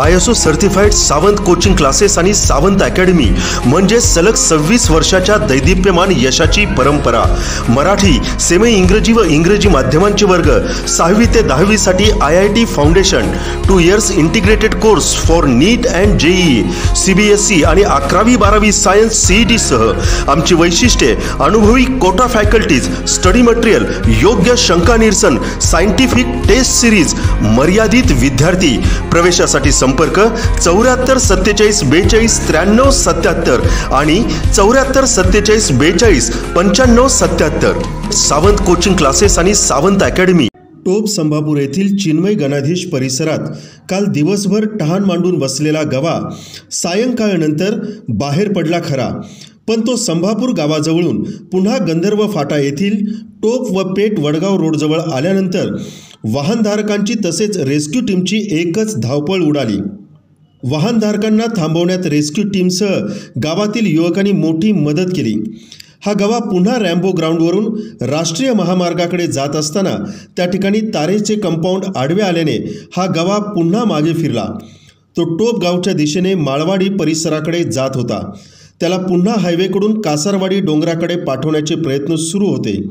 I S O certified Sawant coaching classes आणि Sawant academy म्हणजे सलग सव्वीस वर्षाच्या दैदिप्यमान यशाची परंपरा. मराठी सेमी इंग्रजी व इंग्रजी माध्यमांचे वर्ग सहावी ते दहावीसाठी I I T foundation two years integrated course for NEET and JEE C B S E आणि अकरावी बारावी सायन्स सीई टी सह आमची वैशिष्ट्ये अनुभवी कोटा फॅकल्टीज स्टडी मटेरियल योग्य शंका निरसन सायंटिफिक टेस्ट सिरीज मर्यादित विद्यार्थी प्रवेशासाठी संपर्क चौऱ्याहत्तर सत्तेचाळीस बेचाळीस त्र्याण्णव सत्याहत्तर आणि चौऱ्याहत्तर सत्तेचाळीस बेचाळीस पंच्याण्णव सत्याहत्तर. सावंत कोचिंग क्लासेस आणि सावंत अकॅडमी. टोप संभापूर येथील चिन्मय गणाधीश परिसरात काल दिवसभर टहान मांडून बसलेला गवा सायंकाळनंतर बाहेर पडला खरा. पण तो संभापूर गावाजवळून पुन्हा गंधर्व फाटा येथील टोप व पेट वडगाव रोडजवळ आल्यानंतर वाहनधारकांची तसेच रेस्क्यू टीमची एकच धावपळ उडाली. वाहनधारकांना थांबवण्यात रेस्क्यू टीमसह गावातील युवकांनी मोठी मदत केली. हा गवा पुन्हा रॅम्बो ग्राउंडवरून राष्ट्रीय महामार्गाकडे जात असताना त्या ठिकाणी तारेचे कंपाऊंड आडवे आल्याने हा गवा पुन्हा मागे फिरला. तो टोप गावच्या दिशेने माळवाडी परिसराकडे जात होता. त्याला पुन्हा हायवेकडून कासारवाडी डोंगराकडे पाठवण्याचे प्रयत्न सुरू होते.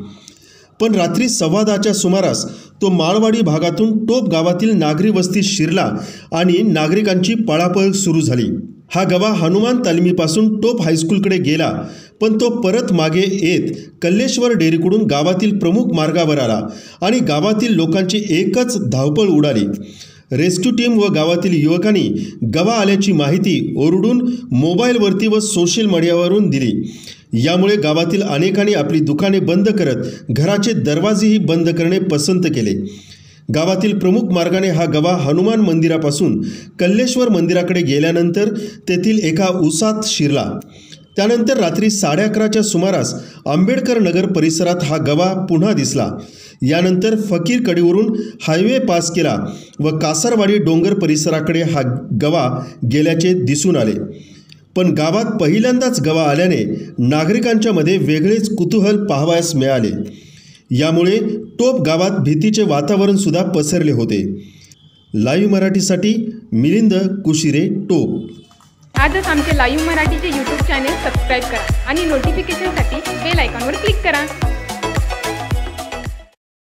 पण रात्री सव्वा दहाच्या सुमारास तो माळवाडी भागातून टोप गावातील नागरी वस्तीत शिरला आणि नागरिकांची पळापळ सुरू झाली. हा गवा हनुमान तालमीपासून टोप हायस्कूलकडे गेला पण तो परत मागे येत कल्लेश्वर डेअरीकडून गावातील प्रमुख मार्गावर आला आणि गावातील लोकांची एकच धावपळ उडाली. रेस्क्यू टीम व गावातील युवकांनी गवा आल्याची माहिती ओरडून मोबाईलवरती व सोशल मीडियावरून दिली. यामुळे गावातील अनेकांनी आपली दुकाने बंद करत घराचे दरवाजेही बंद करणे पसंत केले. गावातील प्रमुख मार्गाने हा गवा हनुमान मंदिरापासून कल्लेश्वर मंदिराकडे गेल्यानंतर तेथील एका उसात शिरला. त्यानंतर रात्री साडे अकराच्या सुमारास आंबेडकर नगर परिसरात हा गवा पुन्हा दिसला. यानंतर फकीर कडीवरून हायवे पास केला व कासारवाडी डोंगर परिसराकडे हा गवा गेल्याचे दिसून आले. पण गावात पहिल्यांदाच गवा आल्याने नागरिकांच्या मध्ये वेगळेच कुतूहल पाहावयास मिळाले. यामुळे टोप गावात भीतीचे वातावरण सुद्धा पसरले होते. लाईव्ह मराठीसाठी मिलिंद कुशिरे टोप. आजच आमचे लाईव्ह मराठीचे यूट्यूब चॅनेल सबस्क्राईब करा आणि नोटिफिकेशनसाठी बेल आयकॉनवर क्लिक करा.